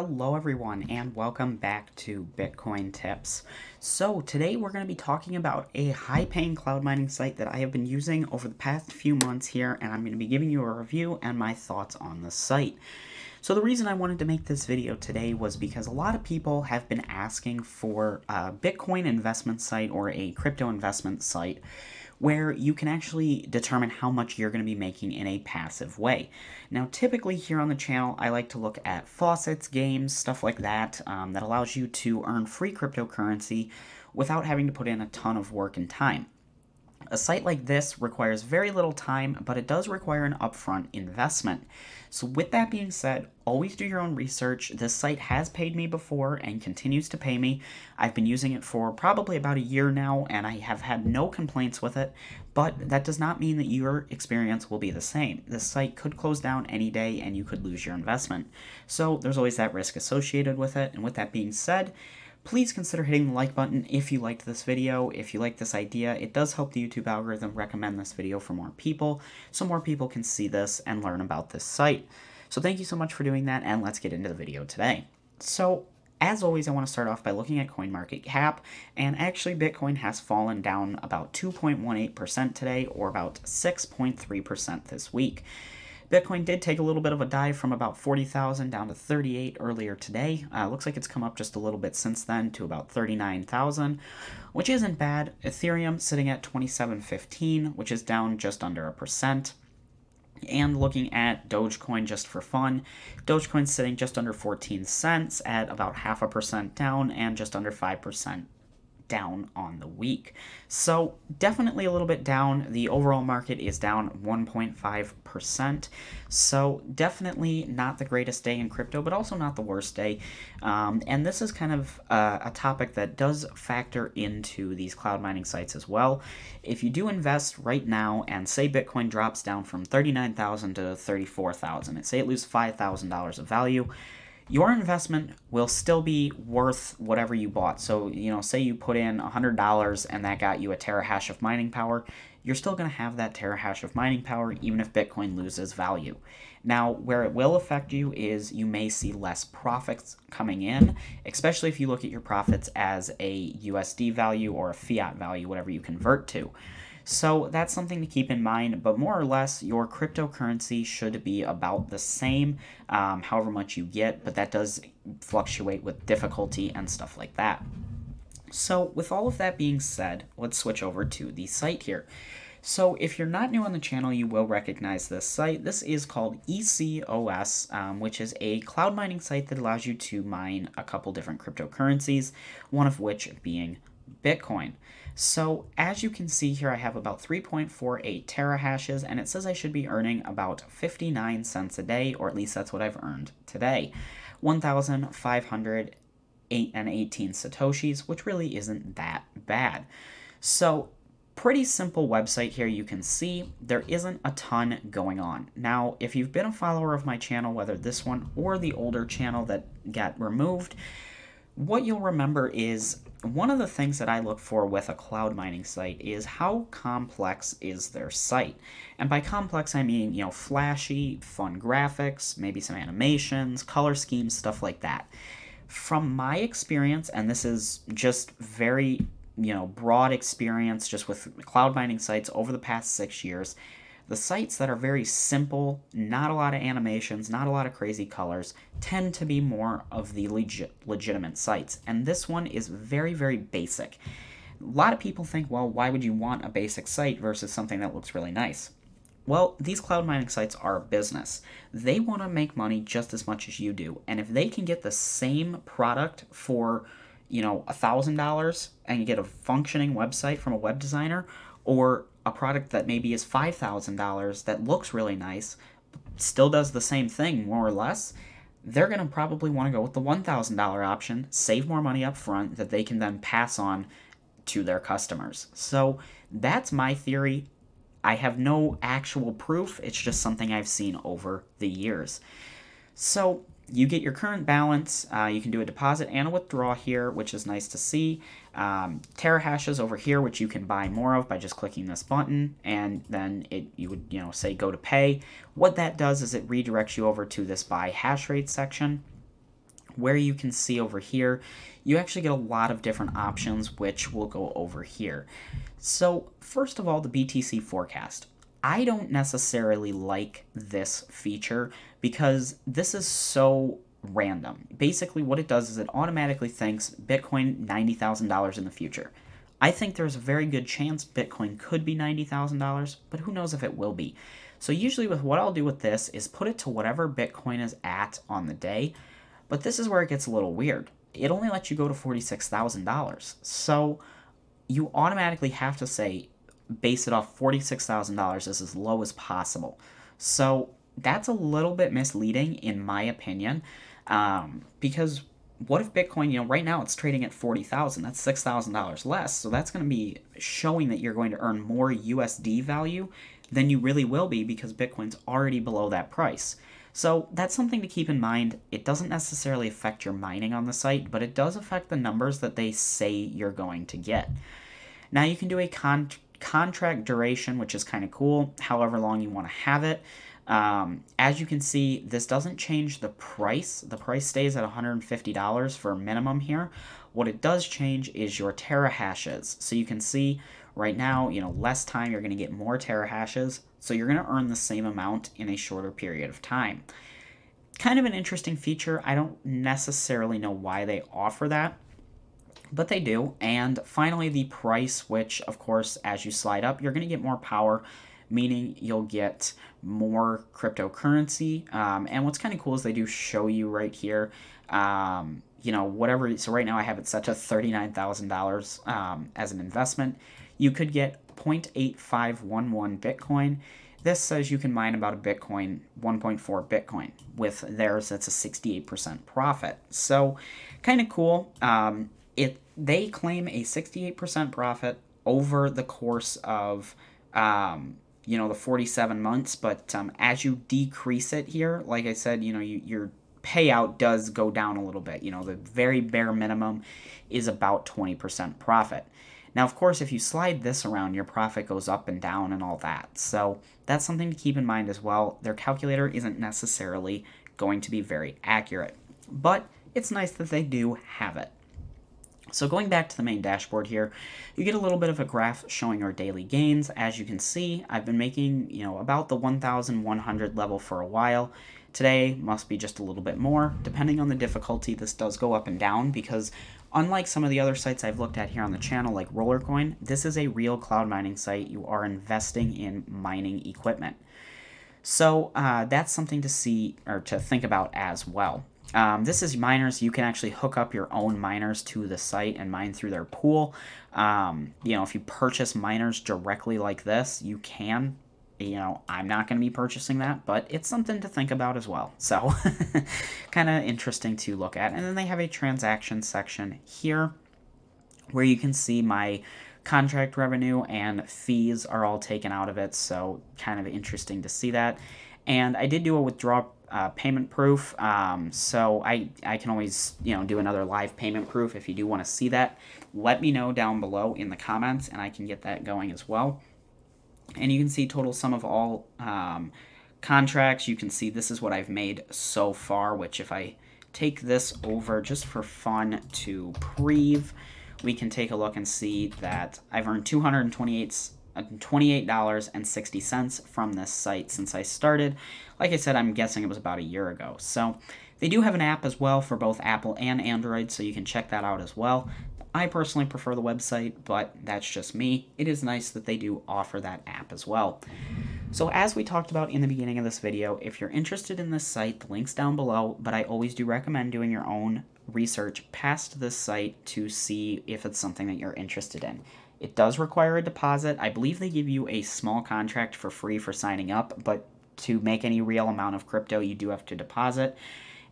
Hello everyone and welcome back to Bitcoin Tips. So today we're going to be talking about a high paying cloud mining site that I have been using over the past few months here and I'm going to be giving you a review and my thoughts on the site. So the reason I wanted to make this video today was because a lot of people have been asking for a Bitcoin investment site or a crypto investment site where you can actually determine how much you're going to be making in a passive way. Now, typically here on the channel, I like to look at faucets, games, stuff like that, um, that allows you to earn free cryptocurrency without having to put in a ton of work and time. A site like this requires very little time, but it does require an upfront investment. So with that being said, always do your own research. This site has paid me before and continues to pay me. I've been using it for probably about a year now, and I have had no complaints with it, but that does not mean that your experience will be the same. This site could close down any day and you could lose your investment. So there's always that risk associated with it, and with that being said, Please consider hitting the like button if you liked this video, if you like this idea. It does help the YouTube algorithm recommend this video for more people, so more people can see this and learn about this site. So thank you so much for doing that, and let's get into the video today. So as always, I want to start off by looking at CoinMarketCap, and actually Bitcoin has fallen down about 2.18% today, or about 6.3% this week. Bitcoin did take a little bit of a dive from about 40,000 down to 38 earlier today. Uh, looks like it's come up just a little bit since then to about 39,000, which isn't bad. Ethereum sitting at 2715, which is down just under a percent. And looking at Dogecoin just for fun, Dogecoin sitting just under 14 cents at about half a percent down and just under 5% down on the week. So definitely a little bit down. The overall market is down 1.5%. So definitely not the greatest day in crypto, but also not the worst day. Um, and this is kind of a topic that does factor into these cloud mining sites as well. If you do invest right now and say Bitcoin drops down from 39,000 to 34,000, and say it loses $5,000 of value, your investment will still be worth whatever you bought. So, you know, say you put in $100 and that got you a terahash of mining power, you're still going to have that terahash of mining power even if Bitcoin loses value. Now, where it will affect you is you may see less profits coming in, especially if you look at your profits as a USD value or a fiat value, whatever you convert to. So that's something to keep in mind, but more or less, your cryptocurrency should be about the same, um, however much you get, but that does fluctuate with difficulty and stuff like that. So with all of that being said, let's switch over to the site here. So if you're not new on the channel, you will recognize this site. This is called ECOS, um, which is a cloud mining site that allows you to mine a couple different cryptocurrencies, one of which being Bitcoin. So as you can see here, I have about 3.48 terahashes, and it says I should be earning about 59 cents a day, or at least that's what I've earned today. 1,518 satoshis, which really isn't that bad. So pretty simple website here you can see there isn't a ton going on now if you've been a follower of my channel whether this one or the older channel that got removed what you'll remember is one of the things that I look for with a cloud mining site is how complex is their site. And by complex, I mean, you know, flashy, fun graphics, maybe some animations, color schemes, stuff like that. From my experience, and this is just very, you know, broad experience just with cloud mining sites over the past six years, the sites that are very simple, not a lot of animations, not a lot of crazy colors, tend to be more of the legit, legitimate sites. And this one is very, very basic. A lot of people think, well, why would you want a basic site versus something that looks really nice? Well, these cloud mining sites are a business. They want to make money just as much as you do. And if they can get the same product for, you know, a $1,000 and get a functioning website from a web designer, or a product that maybe is $5,000 that looks really nice, still does the same thing more or less, they're going to probably want to go with the $1,000 option, save more money up front that they can then pass on to their customers. So that's my theory. I have no actual proof, it's just something I've seen over the years. So you get your current balance. Uh, you can do a deposit and a withdraw here, which is nice to see. Um, Terahashes over here, which you can buy more of by just clicking this button, and then it you would you know say go to pay. What that does is it redirects you over to this buy hash rate section, where you can see over here, you actually get a lot of different options, which we'll go over here. So first of all, the BTC forecast. I don't necessarily like this feature because this is so random. Basically, what it does is it automatically thinks Bitcoin $90,000 in the future. I think there's a very good chance Bitcoin could be $90,000, but who knows if it will be. So usually with what I'll do with this is put it to whatever Bitcoin is at on the day, but this is where it gets a little weird. It only lets you go to $46,000. So you automatically have to say base it off $46,000 as as low as possible. So that's a little bit misleading in my opinion um, because what if Bitcoin, you know, right now it's trading at 40,000, that's $6,000 less. So that's going to be showing that you're going to earn more USD value than you really will be because Bitcoin's already below that price. So that's something to keep in mind. It doesn't necessarily affect your mining on the site, but it does affect the numbers that they say you're going to get. Now you can do a con contract duration, which is kind of cool, however long you want to have it. Um, as you can see, this doesn't change the price. The price stays at $150 for minimum here. What it does change is your terahashes. So you can see right now, you know, less time, you're going to get more terahashes. So you're going to earn the same amount in a shorter period of time. Kind of an interesting feature. I don't necessarily know why they offer that, but they do. And finally, the price, which, of course, as you slide up, you're going to get more power meaning you'll get more cryptocurrency. Um, and what's kind of cool is they do show you right here, um, you know, whatever. So right now I have it set to $39,000 um, as an investment. You could get 0.8511 Bitcoin. This says you can mine about a Bitcoin, 1.4 Bitcoin. With theirs, that's a 68% profit. So, kind of cool. Um, it they claim a 68% profit over the course of um, you know the 47 months but um, as you decrease it here like i said you know you, your payout does go down a little bit. You know the very bare minimum is about 20% profit. Now of course if you slide this around your profit goes up and down and all that. So that's something to keep in mind as well. Their calculator isn't necessarily going to be very accurate but it's nice that they do have it so going back to the main dashboard here, you get a little bit of a graph showing our daily gains. As you can see, I've been making, you know, about the 1,100 level for a while. Today must be just a little bit more. Depending on the difficulty, this does go up and down because unlike some of the other sites I've looked at here on the channel like Rollercoin, this is a real cloud mining site. You are investing in mining equipment. So uh, that's something to see or to think about as well. Um, this is miners. You can actually hook up your own miners to the site and mine through their pool. Um, you know, if you purchase miners directly like this, you can. You know, I'm not going to be purchasing that, but it's something to think about as well. So, kind of interesting to look at. And then they have a transaction section here where you can see my contract revenue and fees are all taken out of it. So, kind of interesting to see that. And I did do a withdraw uh, payment proof. Um, so I, I can always, you know, do another live payment proof if you do want to see that. Let me know down below in the comments and I can get that going as well. And you can see total sum of all um, contracts. You can see this is what I've made so far, which if I take this over just for fun to Preve, we can take a look and see that I've earned 228 $28.60 from this site since I started. Like I said, I'm guessing it was about a year ago. So they do have an app as well for both Apple and Android, so you can check that out as well. I personally prefer the website, but that's just me. It is nice that they do offer that app as well. So as we talked about in the beginning of this video, if you're interested in this site, the link's down below, but I always do recommend doing your own research past this site to see if it's something that you're interested in. It does require a deposit. I believe they give you a small contract for free for signing up, but to make any real amount of crypto, you do have to deposit.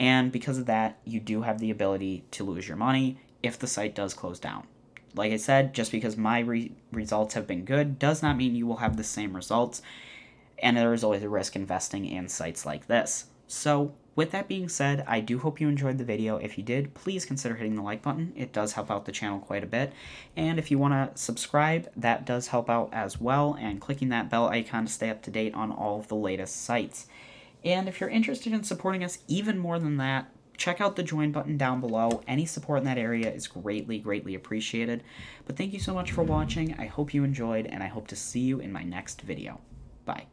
And because of that, you do have the ability to lose your money if the site does close down. Like I said, just because my re results have been good does not mean you will have the same results. And there is always a risk investing in sites like this. So with that being said, I do hope you enjoyed the video. If you did, please consider hitting the like button. It does help out the channel quite a bit. And if you want to subscribe, that does help out as well, and clicking that bell icon to stay up to date on all of the latest sites. And if you're interested in supporting us even more than that, check out the join button down below. Any support in that area is greatly, greatly appreciated. But thank you so much for watching. I hope you enjoyed, and I hope to see you in my next video. Bye.